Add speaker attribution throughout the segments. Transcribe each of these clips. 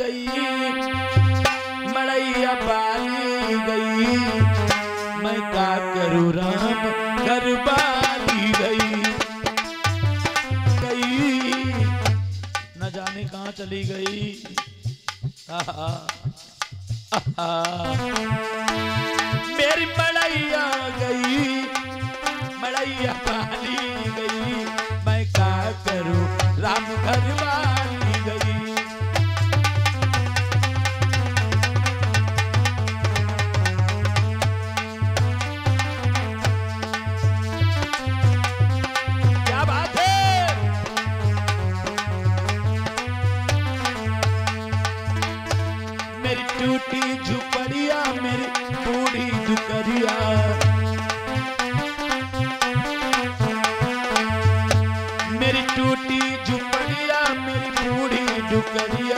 Speaker 1: गई। मड़ैया बाली गई। मैं का करू राम घर बाली गई। गई। न जाने कहाँ चली गई। आहा, आहा। बूढ़ी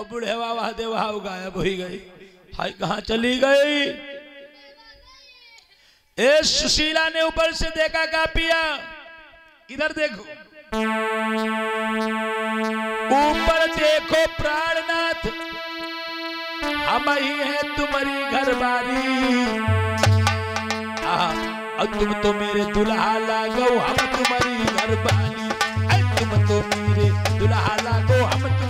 Speaker 1: अब बूढ़े बाबा देवा गायब हो गई। हाय कहाँ चली गई? ए सुशीला ने ऊपर से देखा का पिया? इधर देखो? ऊपर देखो प्राणनाथ। हम ही है तुम्हारी आहा, और तुम तो मेरे दुल्हा लागो हम तुम्हारी ऐ तुम तो मेरे दुल्हा लागो हम तुम्हारी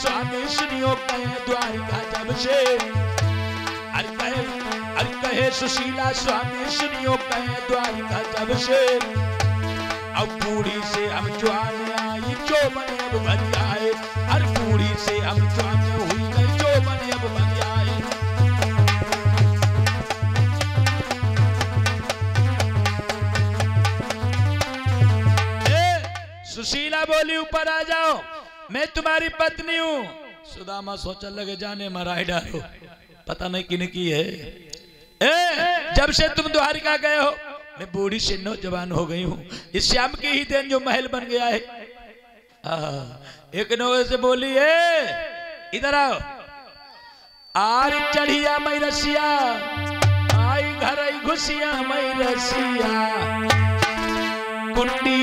Speaker 1: स्वामी सुनियो कहे द्वारिका जब से अरे कहे अरे कहे सुशीला स्वामी सुनियो कहे द्वारिका जब से अब बूढ़ी से हम जवान आई जो बने अब बन आए हर बूढ़ी से हम जवान हुई गई जो बने अब बन आए ए, सुशीला बोली ऊपर आ जाओ। मैं तुम्हारी पत्नी हूँ। सुदामा सोचने लगे जाने मराई डालो। पता नहीं किन की है। ए, जब से तुम द्वारिका गए हो मैं बूढ़ी से नौजवान हो गई हूँ। इस श्याम की ही देन जो महल बन गया है। आ, एक नौवे से बोली है इधर आओ। आर चढ़िया मैं रसिया आई घर आई घुसिया मैं रसिया कुंडी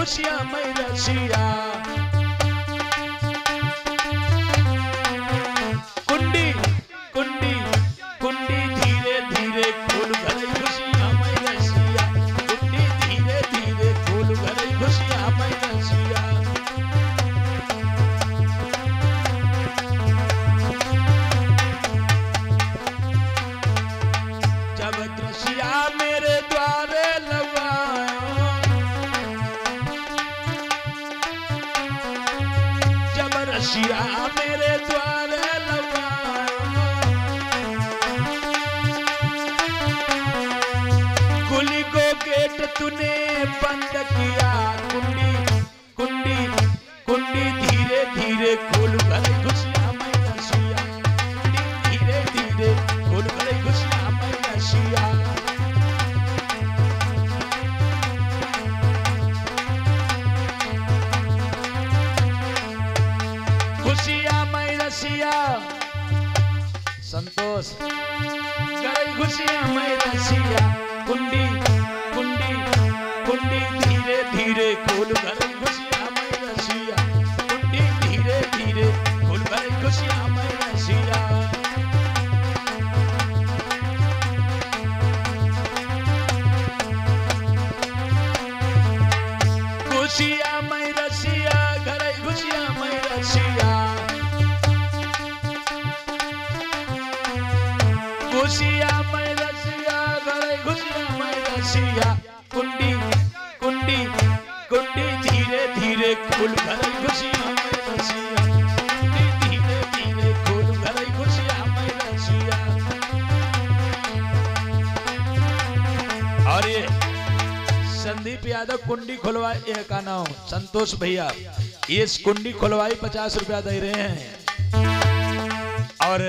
Speaker 1: घुसिया मैं रसिया गेट तूने बंद किया कुंडी कुंडी कुंडी धीरे धीरे खोल गई खुशियाँ मैं रसिया धीरे धीरे खोल गई खुशियाँ मैं रसिया संतोष गई खुशियाँ मैं रसिया कुंडी कुंडी कुंडी धीरे धीरे खोल गई खुशियाँ मैं रसिया कुंडी धीरे धीरे खोल गई खुशियाँ मैं रसिया खुशियाँ मैं रसिया घर खुशियाँ मैं रसिया खुशियाँ संदीप यादव कुंडी खुलवाई ये का नाम? संतोष भैया ये कुंडी खुलवाई पचास रुपया दे रहे हैं। और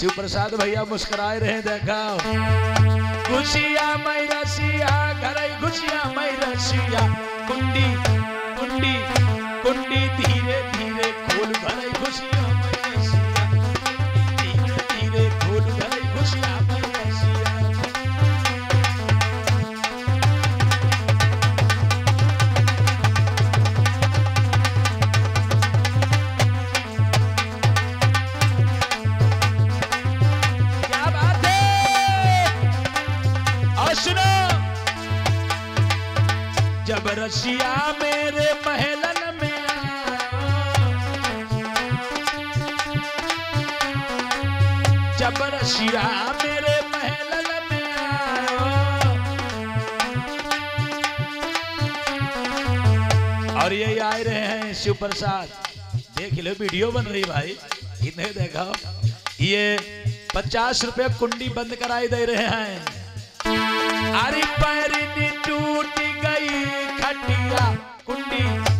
Speaker 1: शिव प्रसाद भैया मुस्कुराए रहे देखा खुशिया, मैं रसिया, घर खुशिया, मैं रसिया। कुंडी कुंडी कुंडी धीरे धीरे खोल भरे खुशिया। मेरे महलन में आया। और ये आए रहे हैं शिव प्रसाद। देख लो, वीडियो बन रही भाई। इन्हें देखा। ये पचास रुपए कुंडी बंद कराई दे रहे हैं। अरे पैरी टूट गई खटिया कुंडी।